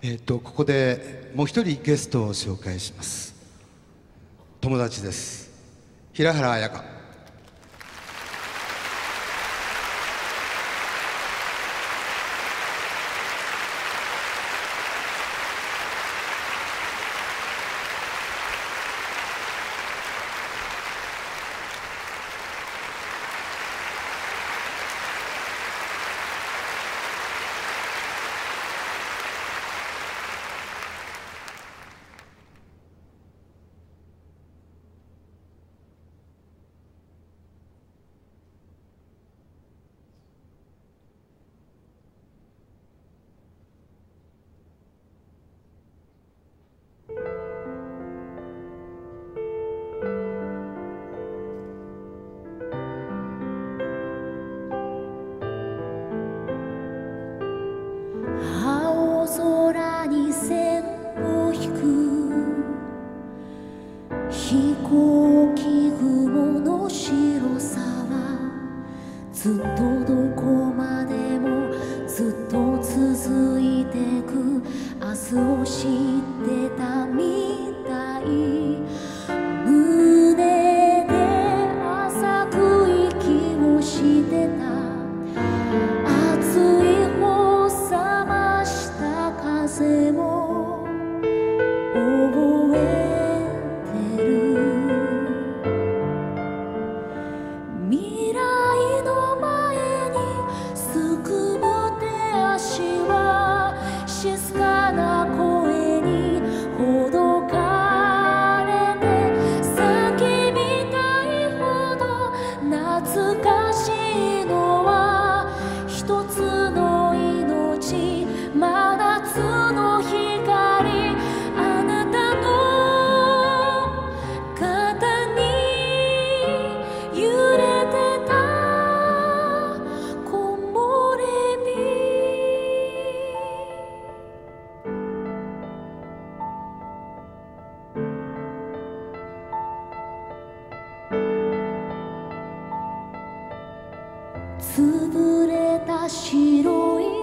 えーと、とここでもう一人ゲストを紹介します。友達です。平原綾香。ずっと潰れた白い